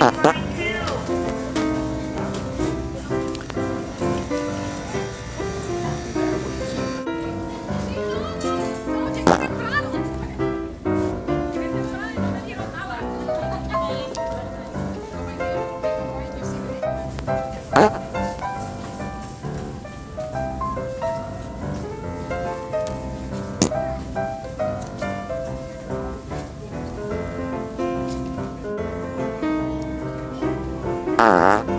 Ha ha ha. Uh-huh.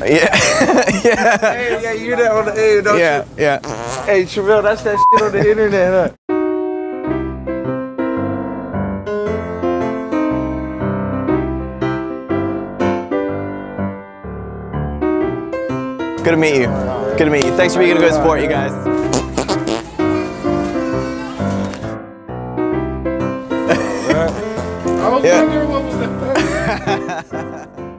Yeah. yeah. Hey, yeah, you that on the hey, don't Yeah. you? Yeah. Hey, Jack Vale, that's that shit on the internet, huh? Good to meet you. Good to meet you. Thanks for being a good sport, you guys. I was Yeah. wondering what was that.